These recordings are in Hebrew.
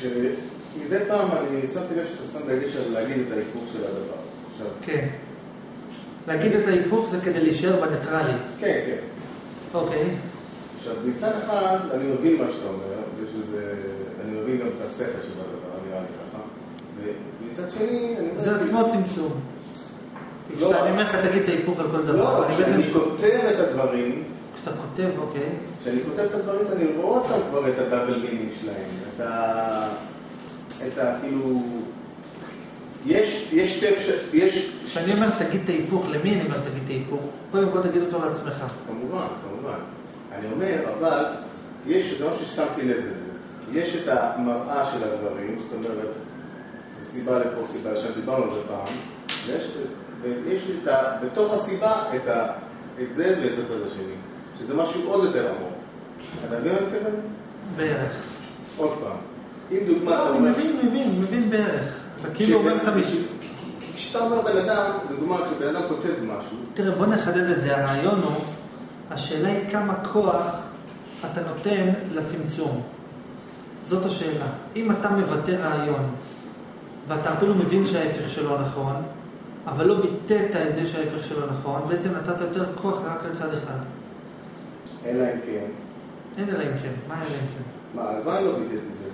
שמדי פעם אני שמתי לב שאתה שם דגש על להגיד את ההיפוך של הדבר. עכשיו, כן. להגיד את ההיפוך זה כדי להישאר בניטרלי. כן, כן. אוקיי. עכשיו, מצד אחד, אני מבין מה שאתה אומר, יש לזה, אני מבין גם את השכל של הדבר, נראה לי ככה. ומצד שני. זה עצמו צמצום. לא. כשאני אומר לך תגיד את ההיפוך על כל דבר. לא, אני כשאני כותב את הדברים, כשאתה כותב, אוקיי. כשאני כותב את הדברים, אני רואה אותם כבר את ה double meaning שלהם, את ה... את ה... כאילו... יש, יש טקסט, יש... כשאני אומר תגיד את ההיפוך, למי אני אומר תגיד את ההיפוך? קודם כל תגיד אותו לעצמך. כמובן, כמובן. אני אומר, אבל יש, זה משהו ששמתי לב לזה. יש את המראה של הדברים, זאת אומרת, סיבה לפה, סיבה לשם, דיברנו על זה פעם, ויש, ויש את ה, בתוך הסיבה את, ה, את זה ואת הצד השני, שזה משהו עוד יותר עמוק. אתה מבין מה אני? בערך. עוד פעם. אם דוגמה, לא, אתה אני אומר... מבין, מבין, מבין בערך. אתה כאילו אומר את המשפט. כשאתה אומר בן אדם, לדוגמה, כשבן אדם כותב משהו, תראה, בוא נחדד את זה. הרעיון הוא, השאלה היא כמה כוח אתה נותן לצמצום. זאת השאלה. אם אתה מבטא רעיון, ואתה אפילו מבין שההפך שלו נכון, אבל לא ביטאת את זה שההפך שלו נכון, בעצם נתת יותר כוח רק לצד אחד. אלא אם כן. אין אלא אם כן. מה אלא אם כן? מה, אז מה לא ביטאתי את זה?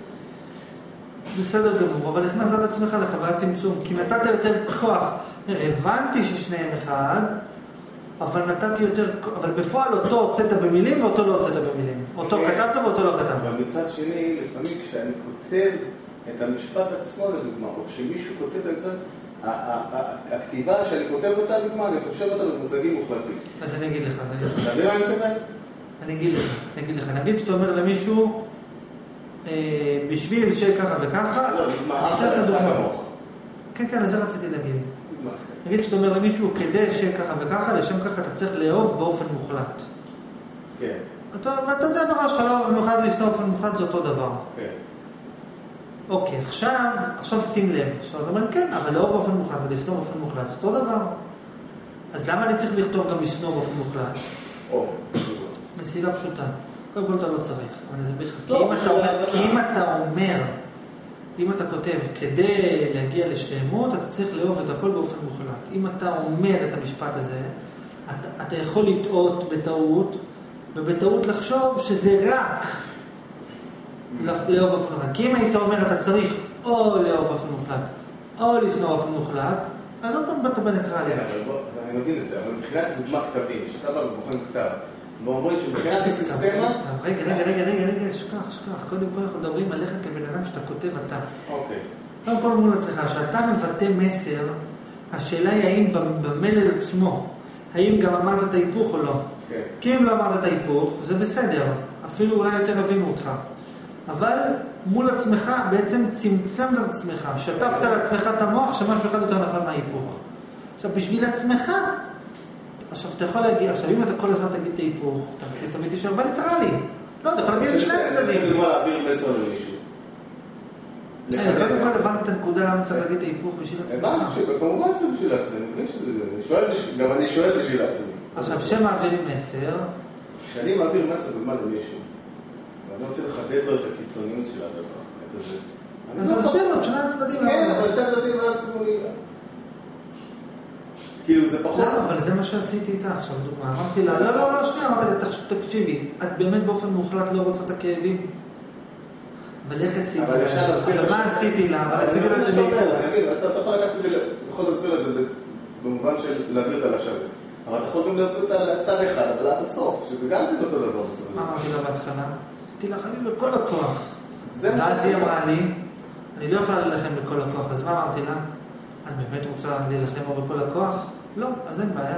בסדר גמור, אבל הכנסת עצמך לחוויית צמצום, כי נתת יותר כוח. הבנתי ששניהם אחד, אבל נתתי יותר, אבל בפועל אותו הוצאת במילים ואותו לא הוצאת במילים. אותו כן. כתבת ואותו לא כתבת. אבל מצד שני, לפעמים כשאני כותב את המשפט עצמו לדוגמה, או כשמישהו כותב את זה, הכתיבה שאני כותב אותה לדוגמה, אני חושב אותה במושגים מוחלטים. אז אני אגיד לך, אני אגיד לך. אתה מבין מה אני מתכוון? אני אגיד לך, אני אגיד לך. נגיד שאתה אומר למישהו, אה, בשביל שככה וככה, לא, אני אתן לך. כמוך. כן, כן, אז זה רציתי להגיד. דוגמה. נגיד שאתה אומר למישהו, כדי שככה וככה, לשם ככה אתה צריך לאהוב באופן מוחלט. כן, אתה, יודע בראש שלך, לא במיוחד לשנוא באופן מוחלט זה אותו דבר. כן. אוקיי, עכשיו, עכשיו שים לב. עכשיו אתה אומר, כן, אבל לאהוב באופן מוחלט ולשנוא באופן מוחלט זה אותו דבר. אז למה אני צריך לכתוב גם לשנוא באופן מוחלט? מסיבה פשוטה. קודם כל אתה לא צריך, אבל אני אסביר לך. כי אם אתה אומר- אם אתה כותב, כדי להגיע לשלמות, אתה צריך לאהוב את הכל באופן מוחלט. אם אתה אומר את המשפט הזה, אתה, אתה יכול לטעות בטעות, ובטעות לחשוב שזה רק לאהוב באופן מוחלט. כי אם היית אומר, אתה צריך או לאהוב באופן מוחלט, או לשנוא באופן מוחלט, אז עוד פעם באת בניטרלי. כן, אבל בוא, אני מבין את זה, אבל מבחינת דוגמה כתבים, שאתה בא ובוחן כתב, ואומרים שמבחינת הסיסטמה, רגע, רגע, רגע, רגע, רגע, שכח, שכח. קודם כל אנחנו מדברים עליך כבן אדם שאתה כותב אתה. אוקיי, קודם כל מול עצמך, כשאתה מבטא מסר, השאלה היא האם במלל עצמו, האם גם אמרת את ההיפוך או לא. כן. כי אם לא אמרת את ההיפוך, זה בסדר, אפילו אולי יותר הבינו אותך. אבל מול עצמך בעצם צמצמת את עצמך, שטפת לעצמך את המוח שמשהו אחד יותר נכון מההיפוך. עכשיו, בשביל עצמך, עכשיו אתה יכול להגיד, עכשיו אם אתה כל הזמן תגיד את ההיפוך, אתה תמיד תישאר בניטרלי. לא, אתה יכול להגיד את שני אני הצדדים. אתן דוגמה להעביר מסר למישהו. אה, קודם כל הבנת את הנקודה למה צריך להגיד את ההיפוך בשביל עצמך. הבנתי שכמובן שזה בשביל עצמי, אני אני גם אני שואל בשביל עצמי. עכשיו, שמעבירים מסר, כשאני מעביר מסר דוגמה למישהו, ואני רוצה לחדד לו את הקיצוניות של הדבר, את הזה. אני אז לא נסביר לו את שני הצדדים. כן, למה. אבל שני הצדדים ואז כאילו... כאילו זה פחות... למה? אבל זה מה שעשיתי איתה עכשיו, דוגמה. אמרתי לה, לא, לא, לא, שנייה, אמרתי לה, "תקש- תקשיבי, את באמת באופן מוחלט לא רוצה את הכאבים? אבל איך עשיתי אבל אפשר לה? להסביר... אבל לה מה עשיתי לה? אבל עשיתי לה את זה אתה יכול לקחת את זה, יכול להסביר את זה במובן של להביא אותה לשווה. אבל אתה יכול גם להביא אותה לצד אחד, אבל עד הסוף, שזה גם כן אותו דבר של מה. אמרתי לה בהתחלה? אמרתי לה, חביבי, בכל הכוח. ואז היא. אמרה לי, אני לא יכולה להילחם בכל הכוח, אז מה אמרתי לה? את באמת רוצה להילחם בכל הכוח? לא, אז אין בעיה.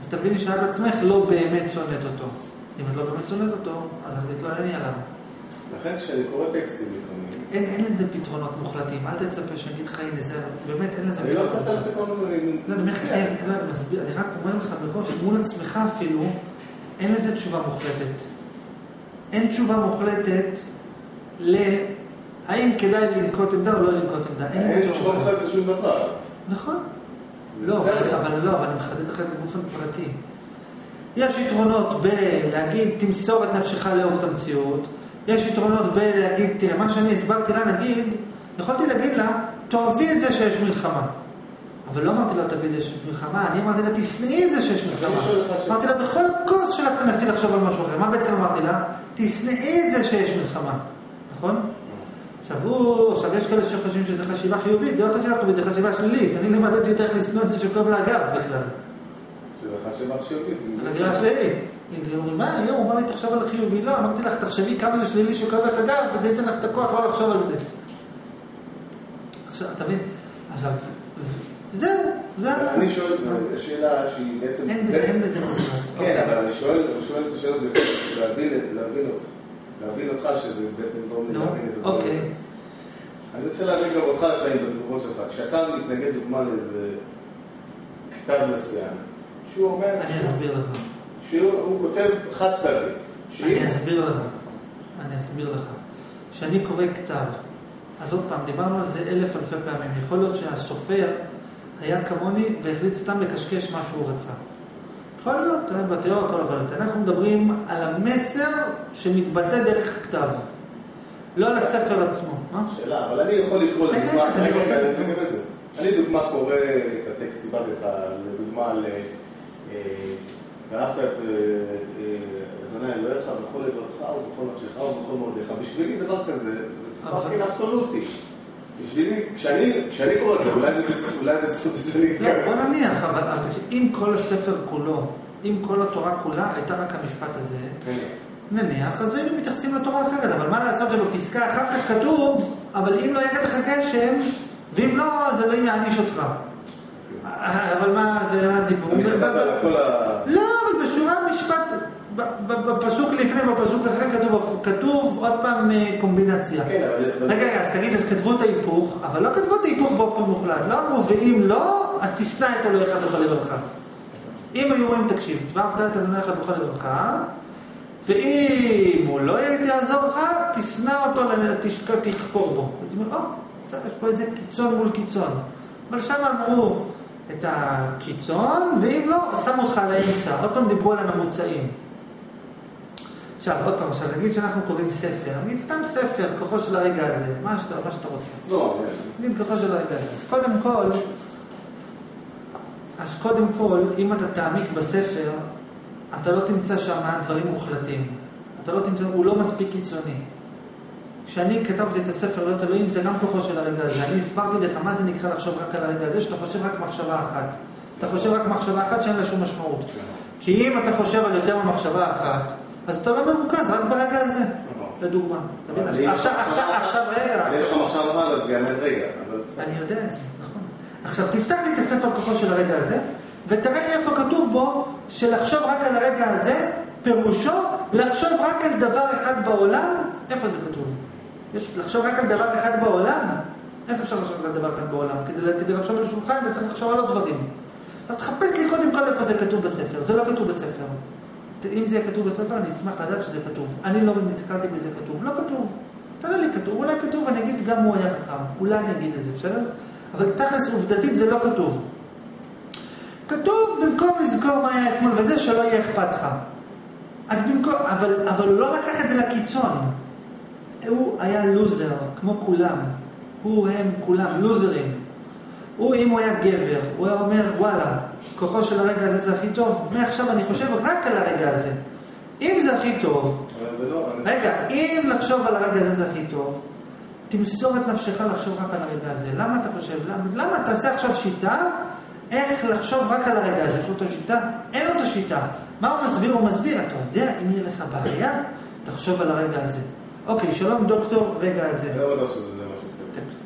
אז תביני שאת עצמך לא באמת שונאת אותו. אם את לא באמת שונאת אותו, אז אל תתלונני עליו. לכן כשאני קורא טקסטים לפעמים, אין, אין לזה פתרונות מוחלטים, אל תצפה שאני אגיד לך, הנה זה, באמת אין לזה אני לא פתרונות. לפתרון... לא, אני אומר לך, אין, לא, אני מסביר, אני רק אומר לך מראש, מול עצמך אפילו, אין לזה תשובה מוחלטת. אין תשובה מוחלטת ל... האם כדאי לנקוט עמדה או לא לנקוט עמדה. אין תשובה מוחלטת. לשום דבר. נכון. לא. אבל, לא, אבל אני מחדד לך את זה באופן פרטי. יש יתרונות בלהגיד, תמסור את נפשך לאהוב את המציאות. יש יתרונות בלהגיד, תראה, מה שאני הסברתי לה, נגיד, יכולתי להגיד לה, תאהבי את זה שיש מלחמה. אבל לא אמרתי לה, תגיד שיש מלחמה, אני אמרתי לה, תשנאי את זה שיש מלחמה. אמרתי לה, בכל הכוח שלך תנסי לחשוב על משהו אחר. מה בעצם אמרתי לה? תשנאי את זה שיש מלחמה, נכון? עכשיו הוא, עכשיו יש כאלה שחושבים שזו חשיבה חיובית, זה לא חשיבה חיובית, זה חשיבה שלילית. אני לימדתי אותה איך לשנוא את זה שכואב לה הגב בכלל. שזה חשיבה חיובית. זה חשיבה שלילית. מה, היום הוא אמר לי תחשוב על החיובי, לא, אמרתי לך תחשבי כמה זה שלילי שכואב לך הגב, וזה ייתן לך את הכוח לא לחשוב על זה. עכשיו, אתה מבין? עכשיו, זהו, זה... אני שואל שאלה שהיא בעצם... אין בזה, אין בזה. כן, אבל אני שואל, את השאלות להבין, אותך. להבין אותך שזה בעצם גורם לי להבין את הדברים. אוקיי. אני רוצה להבין גם אותך לפעמים בתגובות שלך. כשאתה מתנגד דוגמה לאיזה כתב מסוים, שהוא אומר, אני אסביר לך. שהוא הוא כותב חד צדדי. אני אסביר לך. אני אסביר לך. כשאני קורא כתב, אז עוד פעם, דיברנו על זה אלף אלפי פעמים. יכול להיות שהסופר היה כמוני והחליט סתם לקשקש מה שהוא רצה. יכול להיות, אה, בתיאוריה הכל יכול להיות. אנחנו מדברים על המסר שמתבטא דרך כתב, לא על הספר עצמו. מה? שאלה, אבל אני יכול לקרוא לדוגמה, אני רוצה- רגע, רגע, זה. אני דוגמה קורא את הטקסט, סיפרתי לך, לדוגמה על אה, ואהבת את אה, אה, אדוני אלוהיך בכל לבבך ובכל נפשך ובכל מאודך. בשבילי דבר כזה, זה אבל- fucking אבסולוטי. בשבילי, כשאני קורא את זה, אולי זה בזכות- זה שאני לא, אתקרב. בוא נניח, אבל אם כל הספר כולו, אם כל התורה כולה הייתה רק המשפט הזה, נניח, אז היינו מתייחסים לתורה אחרת, אבל מה לעשות שבפסקה אחר כך כתוב, אבל אם לא ירד לך גשם, ואם לא, אז אלוהים יעניש אותך. אבל מה זה, הסיפור? אני מתייחס על כל ה... לא, בפסוק לפני, בפסוק אחרי כתוב, כתוב עוד פעם אה, קומבינציה. כן, אבל- רגע, רגע, אז תגיד, אז כתבו את ההיפוך, אבל לא כתבו את ההיפוך באופן מוחלט. לא אמרו, ואם לא, אז תשנא את אלוהיך בכל לבבך. אם היו אומרים, תקשיב, תבעת את אדוניך בכל לבבך, ואם הוא לא יעזור לך, תשנא אותו, לנ- תשק- תכפור בו. הייתי אומר, או, יש פה איזה קיצון מול קיצון. אבל שם אמרו את הקיצון, ואם לא, שמו אותך על האמצע. עוד פעם דיברו על הממוצעים. עכשיו, עוד פעם, עכשיו נגיד שאנחנו קוראים ספר, נגיד סתם ספר, כוחו של הרגע הזה, מה שאתה, מה שאתה רוצה. לא, נגיד כוחו של הרגע הזה. אז קודם כל, אז קודם כל, אם אתה תעמיק בספר, אתה לא תמצא שם דברים מוחלטים. אתה לא תמצא, הוא לא מספיק קיצוני. כשאני כתבתי את הספר להיות אלוהים, זה גם כוחו של הרגע הזה. אני הסברתי לך מה זה נקרא לחשוב רק על הרגע הזה, שאתה חושב רק מחשבה אחת. אתה חושב רק מחשבה אחת שאין לה שום משמעות. כי אם אתה חושב על יותר ממחשבה אחת, אז אתה לא מרוכז רק ברגע הזה. לדוגמה. אבל עכשיו, עכשיו, עכשיו, רגע. יש לך עכשיו אחד, אז גם אין רגע. אבל. אני יודע את זה, נכון. עכשיו תפתח לי את הספר כוחו של הרגע הזה, ותראה לי איפה כתוב בו שלחשוב רק על הרגע הזה, פירושו לחשוב רק על דבר אחד בעולם, איפה זה כתוב? יש לחשוב רק על דבר אחד בעולם? איך אפשר לחשוב על דבר אחד בעולם? כדי, כדי לחשוב על שולחן, אתה צריך לחשוב על עוד דברים. אז תחפש לי קודם כל איפה זה כתוב בספר, זה לא כתוב בספר. אם זה כתוב בספר, אני אשמח לדעת שזה כתוב. אני לא נתקלתי בזה כתוב, לא כתוב. תראה לי כתוב, אולי כתוב, אני אגיד גם הוא היה חכם, אולי אני אגיד את זה, בסדר? אבל תכלס עובדתית זה לא כתוב. כתוב במקום לזכור מה היה אתמול וזה, שלא יהיה אכפת לך. אז במקום, אבל, אבל הוא לא לקח את זה לקיצון. הוא היה לוזר, כמו כולם. הוא, הם, כולם, לוזרים. הוא, אם הוא היה גבר, הוא היה אומר, וואלה, כוחו של הרגע הזה זה הכי טוב, מעכשיו אני חושב רק על הרגע הזה. אם זה הכי טוב, לא... אני- רגע, אם לחשוב על הרגע הזה זה הכי טוב, תמסור את נפשך לחשוב רק על הרגע הזה. למה אתה חושב? למה? למה תעשה עכשיו שיטה איך לחשוב רק על הרגע הזה? יש לו את השיטה? אין לו את השיטה. מה הוא מסביר? הוא מסביר, אתה יודע, אם יהיה לך בעיה, תחשוב על הרגע הזה. אוקיי, שלום דוקטור, רגע הזה. אני לא בטוח שזה זה מה שקורה.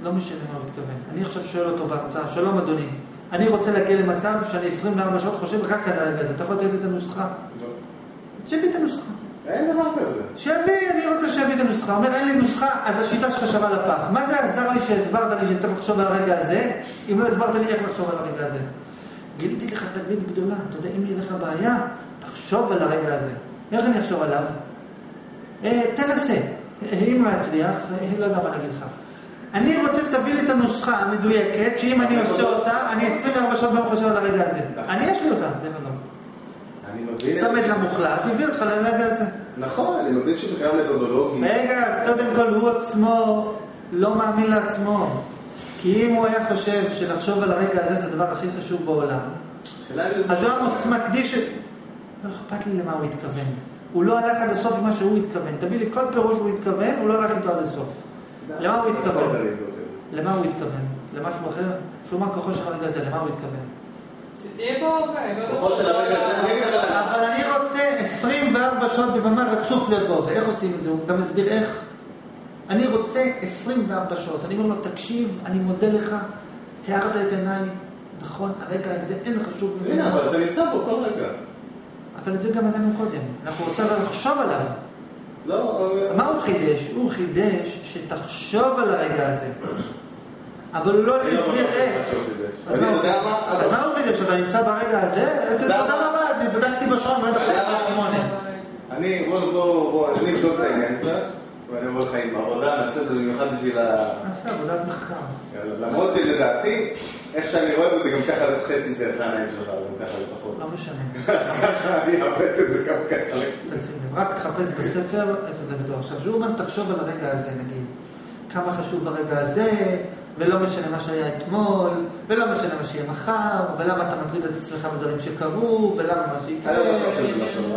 לא משנה מה הוא מתכוון. אני עכשיו שואל אותו בהרצאה, שלום אדוני, אני רוצה להגיע למצב שאני 24 שעות חושב רק על הרגע הזה. אתה יכול לתת לי את הנוסחה? לא. תביא את הנוסחה. אין דבר כזה. שיביא, אני רוצה שיביא את הנוסחה. אומר, אין לי נוסחה, אז השיטה שלך שווה לפח. מה זה עזר לי שהסברת לי שצריך לחשוב על הרגע הזה, אם לא הסברת לי איך לחשוב על הרגע הזה? גיליתי לך תגלית גדולה, אתה יודע, אם יהיה לך בעיה, תחשוב על הרגע הזה. איך אני אחשוב עליו? אה, תנסה. אם לא יצליח, אה, לא יודע מה להגיד לך. אני רוצה שתביא לי את הנוסחה המדויקת, שאם אני עושה אותה, אני 24 שעות ביום חושב על הרגע הזה. אני יש לי אותה, דרך אגב. אני מבין זה. למוחלט, הביא אותך לרגע הזה. נכון, אני מבין שזה קיים מתודולוגי. רגע, אז קודם כל הוא עצמו לא מאמין לעצמו. כי אם הוא היה חושב שלחשוב על הרגע הזה זה הדבר הכי חשוב בעולם. אז הוא היה מוס- מקדיש את... לא אכפת לי למה הוא התכוון. הוא לא הלך עד הסוף עם מה שהוא התכוון. תביא לי כל פירוש שהוא התכוון, הוא לא הלך איתו עד הסוף. למה הוא התכוון? למה הוא התכוון? למשהו אחר? אמר כוחו של הרגע הזה, למה הוא התכוון? שתהיה בהווה, לא הרגע. אבל אני רוצה 24 שעות בבמה רצוף להיות בהווה. איך עושים את זה? הוא גם מסביר איך. אני רוצה 24 שעות. אני אומר לו, תקשיב, אני מודה לך, הארת את עיניי. נכון, הרגע הזה אין חשוב ממנו. הנה, אבל אתה נמצא פה כל רגע. אבל את זה גם ידענו קודם. אנחנו רוצים לחשוב עליו. לא, מה הוא חידש? הוא חידש שתחשוב על הרגע הזה. אבל הוא לא לא הסביר בטוח איך. אז מה הוא מה? חידש? מה? אתה נמצא ברגע הזה? תודה? רבה, אני בדקתי בשעון, עכשיו למה? בשעה שמונה. אני, בוא, בוא, בוא, אני אבדוק את העניין קצת, ואני אומר לך עם עבודה, נעשה את זה במיוחד בשביל ה... נעשה עבודת מחקר. למרות שלדעתי, איך שאני רואה את זה, זה גם ככה חצי דרך העיניים שלך, גם ככה לפחות. לא משנה. אז ככה אני אאבד את זה גם ככה. רק תחפש בספר איפה זה כתוב. עכשיו, אומר, תחשוב על הרגע הזה, נגיד. כמה חשוב הרגע הזה, ולא משנה מה שהיה אתמול, ולא משנה מה שיהיה מחר, ולמה אתה מטריד את עצמך בדברים שקרו, ולמה מה שיקרה. לא.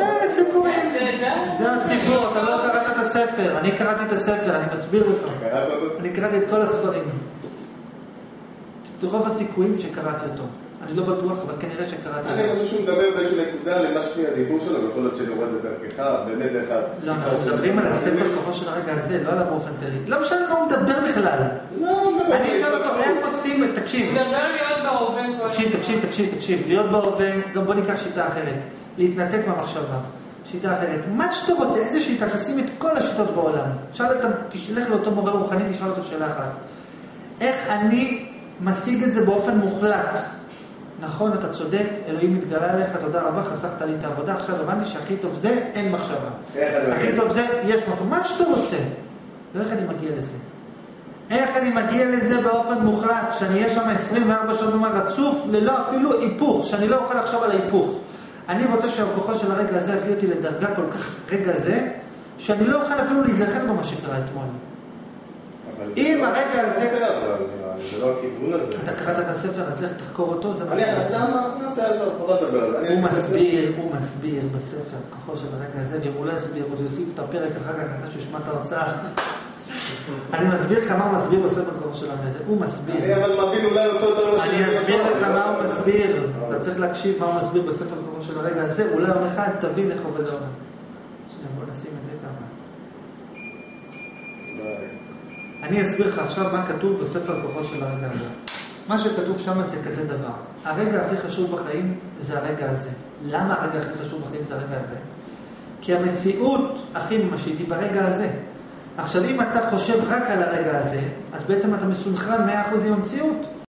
אה, סיפורים. זה- זה- זה הסיפור, אתה לא קראת את הספר. אני קראתי את הספר, אני מסביר לך. אותו? אני קראתי את כל הספרים. רוב הסיכויים שקראתי אותו. אני לא בטוח, אבל כנראה שקראתי אני. חושב שהוא מדבר באיזושהי נקודה למה שפי הדיבור שלו, ויכול להיות שאני רואה את זה דרכך, באמת דרך ה... לא, אנחנו מדברים על הספר כוחו של הרגע הזה, לא עליו באופן כללי. לא משנה מה הוא מדבר בכלל. לא, באמת. אני שואל אותו, איך עושים, תקשיב, תקשיב, תקשיב, תקשיב, תקשיב, להיות בהווה, גם בוא ניקח שיטה אחרת. להתנתק מהמחשבה. שיטה אחרת. מה שאתה רוצה, איזה שיטה, תשים את כל השיטות בעולם. שאל אותם, תשלח לאותו מורה רוחני, תשאל אותו שאלה אחת. איך אני משיג את זה באופן מוחלט? נכון, אתה צודק, אלוהים מתגלה עליך, תודה רבה, חסכת לי את העבודה, עכשיו הבנתי שהכי טוב זה, אין מחשבה. הכי? טוב זה, יש מקום. מה שאתה רוצה. לא איך אני מגיע לזה. איך אני מגיע לזה באופן מוחלט, שאני אהיה שם 24 שעות במה רצוף, ללא אפילו היפוך, שאני לא אוכל לחשוב על ההיפוך. אני רוצה שהכוחו של הרגע הזה יביא אותי לדרגה כל כך רגע זה, שאני לא אוכל אפילו להיזכר במה שקרה אתמול. אם לא הרגע הזה- זה לא הכיוון הזה. אתה קראת את הספר, אז לך תחקור אותו, זה מה אני, שאתה אתה רוצה. יודע מה? נעשה על זה, חובה לדבר על זה. אני הוא. מסביר, הוא מסביר בספר, כוחו של הרגע הזה, ואם הוא לא יסביר, הוא יוסיף את הפרק אחר כך, אחרי שהוא ישמע את ההרצאה. אני מסביר לך מה הוא מסביר בספר כוחו של הרגע הזה, הוא מסביר. אני אבל מבין אולי אותו יותר ממה אני שאני אסביר. לך מה הוא מסביר. אתה צריך להקשיב מה הוא מסביר בספר כוחו של הרגע הזה, אולי יום אחד תבין איך עובד העולם. שנייה, בוא נשים את זה ככה. אני אסביר לך עכשיו מה כתוב בספר כוחו של הרגע הזה. מה שכתוב שם זה כזה דבר. הרגע הכי חשוב בחיים זה הרגע הזה. למה הרגע הכי חשוב בחיים זה הרגע הזה? כי המציאות הכי ממשית היא ברגע הזה. עכשיו, אם אתה חושב רק על הרגע הזה, אז בעצם אתה מסונכרן 100% עם המציאות.